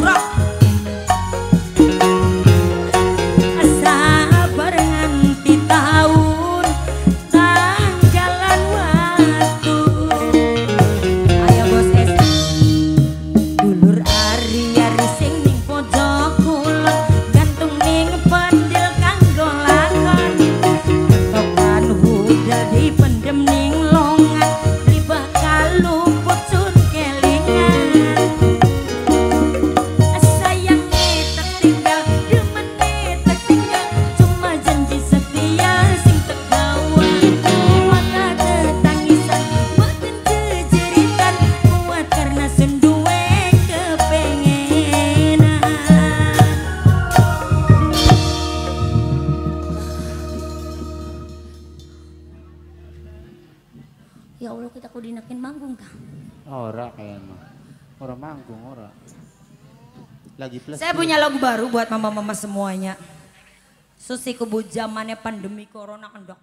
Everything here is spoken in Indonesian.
돌아 Kang? Ora kayaknya. Ora manggung, ora. Lagi plus. Saya punya lagu baru buat mama-mama semuanya. Susi bu zamannya pandemi corona kendok